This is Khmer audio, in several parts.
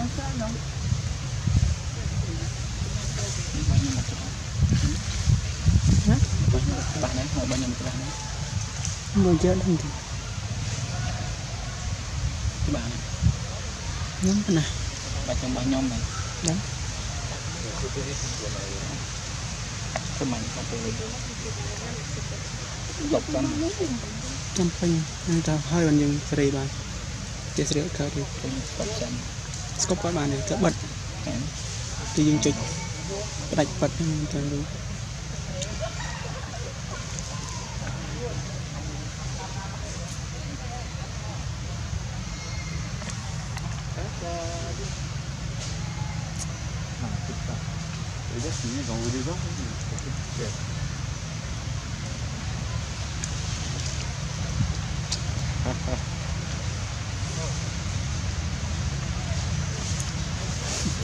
ក្នុងបាញ់ខ្ញុំមកច្បាស់ណាបាញ់ច្បាស់ណាស់ហើយបាញ់ខ្ញុំច្បាស់ណាស់មួយយកដឹងទីច្បា ស់ណាស់ ខ្ញុំប៉ុណ្ណា បាច់ខ្ញុំបាញ់ខ្ញុំហ្នឹង ដឹង ធ្វើមិនក៏ពេលលុបចាំ ចាំពេញហើយតើហើយបានយើងសេរីបានចេះសេរីកើតទេ ពេញស្កប់ចាំ ស្គប់គាត់បានទេទៅបិទ ហ្នឹង ទីយើងចុចផ្ដាច់បិទហ្នឹងទៅรู้ ធ្វើមើលស្រួល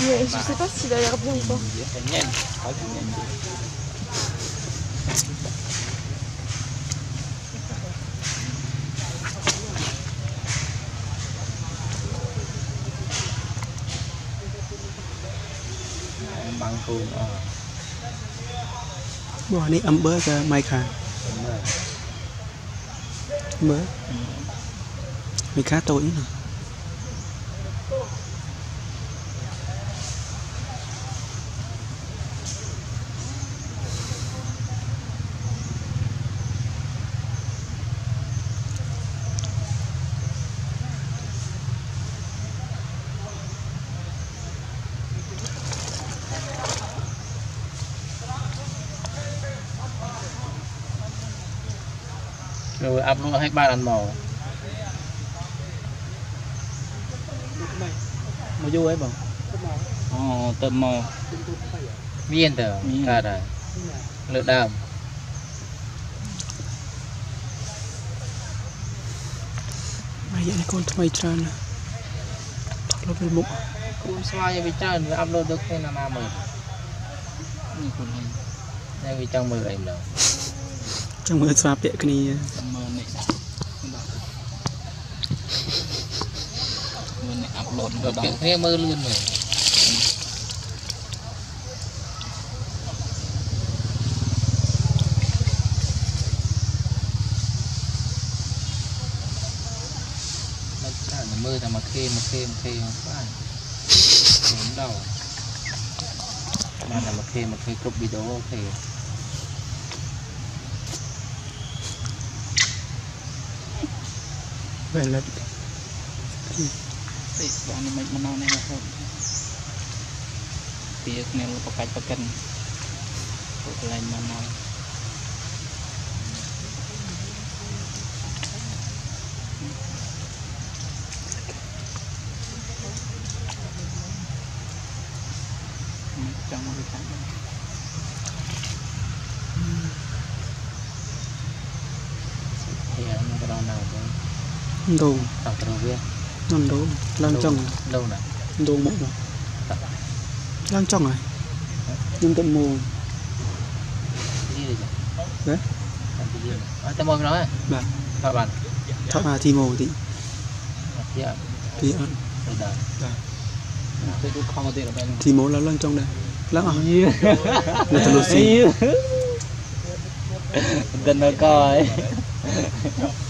Mais je sais pas s'il a l'air bon ou pas. តែញ៉ែហើយញ៉ែ bằng cuồng ờ បងនេះអំបឺក៏ម៉ៃខា đúng rồi មើលមីខាតូចណា អាប់លក់ឲ្យបានអត់មកមកយូរហើយបងអូទៅមកមានតើកើតហើយលើដើមអាយ៉ានេះកូនថ្មីច្រើនណាស់ថតលុបមុខគួនស្វាយវាច្រើនវាអាប់ឡូតទៅខ្លួនណាមើលនេះខ្លួនឯងតែវាចង់មើលអីម្ដង ចង់មើលស្វាពាក់គ្នាចង់មើលនេះមើលនេះអាប់ឡូតទៅដល់គ្នាមើលលឿនមើលមិនច្រើនមើលតែមួយខេមួយខេមួយខេមកបានមិនដល់បានតែមួយខេមួយខេគ្រប់វីដេអូអូ ខេវេលិតតិបានមិនមិនណោនេះរហូតពីគ្នាលបកាច់ប្រកិនពួកកន្លែងមកមក đồ. Ở trong kia nằm đồ. Lang trồng đâu này đồ mộ mà lăn trồng này nhưng tận mồ đấy tận mồ nói. Bạn thọ bạn thọ bà thì mồ thì. Thì à. ăn thì mồ là lăn trồng đây. Lăn à? Là thật luật gì gần nó coi.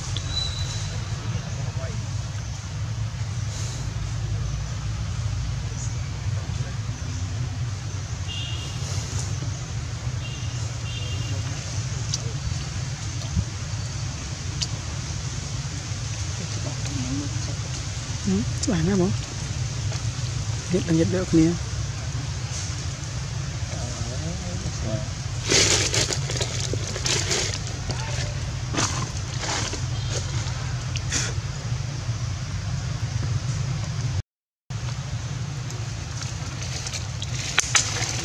ច្បាស់ណាស់បងយឹតនឹងយឹតលើគ្នា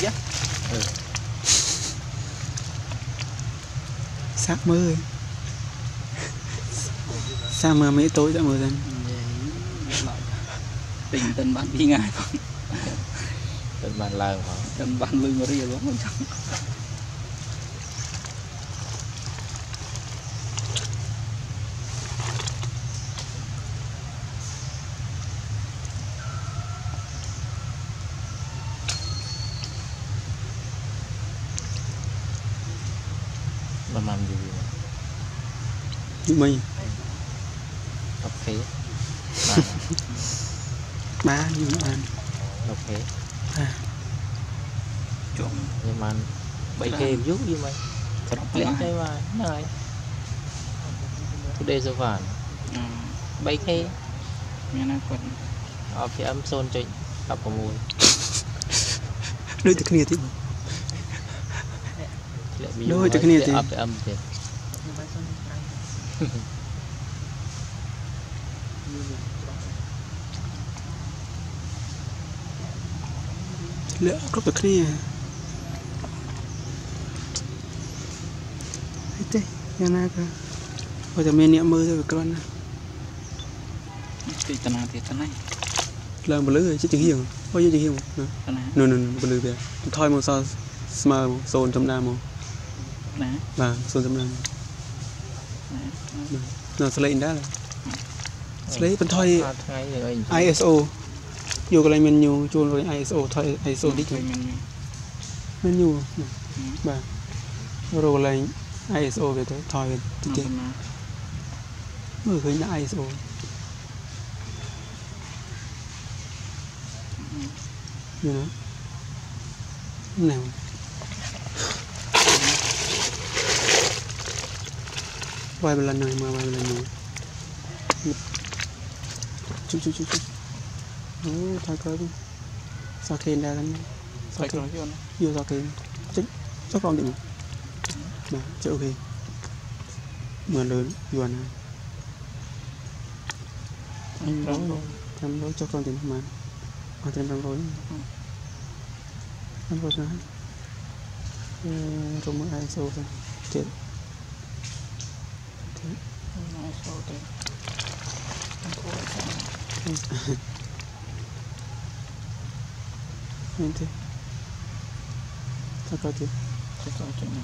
យ៉ាអឺ សាក់មើលសាក់មើលមេតូចតែមើលទៅ tình tình bạn đi ngay con tình bạn làng hả tình bạn lưng ria luôn không chẳng làm làm gì vậy? Chúng mình. Ok. បងចង់ប្រហែលយូរយូរមិញអូខេបានយូរបានអូខេជុំ nhưng mà bảy k giúp gì mày thật lẽ đây mà này tôi đây giờ vản អឺ bảy k មានណាគាត់ ở phía âm xôn cho đọc vào mùi ដូចតែគ្នាតិច lại bị Đôi cho cái này thì- ở phía âm លើកគ្រប់តែគ្នាហើយទេយ៉ាងណាក៏បើតែមានអ្នកមើលទៅវាគ្រាន់ណាស់ទីតនាទៀតណាឡើងបលឺជិះជាហៀងអូយជិះហៀងតនានោះនោះបលឺវាថយមកសល់ស្មើមកសូនចំដាមកណាបាទសូនចំដាមកនៅស្លេកដែរស្លេកបន្ថយ hai ngày rồi anh ISO យកកន្លែង menu ជួលកន្លែង ISO ថយ ISO តិច ឃើញមាន menu បាទរកកន្លែង ISO វាទៅថយវាតិច ត ទៀត នា មើលឃើញដាក់ ISO យល់ណាណែវាយបលនមកវាយបលនមកជុជុជុជុ không thằng cơ sao thêm ra gần sao khen yêu sao khen chính chắc con định mà chợ ok mưa lớn yuan này anh nói em nói cho con tiền mà. Con tiền đang ờ, rồi em rồi nói. Rồi mới ai sâu thôi. Chết. Ai sâu thôi 멘트 Takate Takate na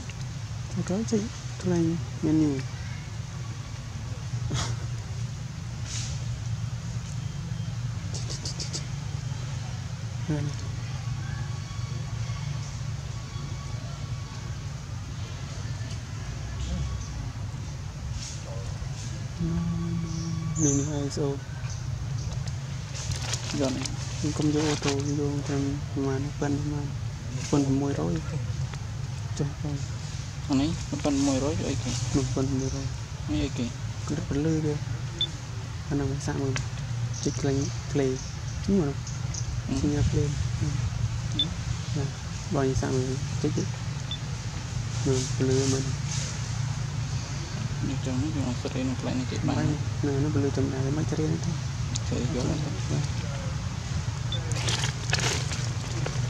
Takate klein nani Nani Nani hai so Jangan ខ្ញុំកុំយកអូតូយកតាមប្រហែលប៉ុណ្ណឹងប៉ុណ្ណឹង1600ចុះបងអានេះប៉ុន100អីគេនោះប៉ុណ្ណឹងនេះអីគេ100គឺពលឺវាអានោះសាក់មើលជិះក្លែងក្លេនេះមកជិះញ៉ាក្លេណាបងសាក់មើលជិះនោះពលឺមើលនេះចឹងយកអត់ស្រីនៅកន្លែងនេះគេបាបាយននៅនោះពលឺចំណាយមិនទៅរៀនទេគេយក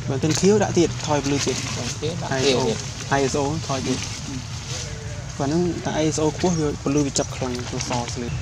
បើទិនខៀវដាក់ទៀតថយពលឺទៀត thế đã ISO kêu ISO ថយទៀតគាត់ហ្នឹងតែ ISO ខ្ពស់វាពលឺវាចាប់ខ្លាំងទៅសស្លេក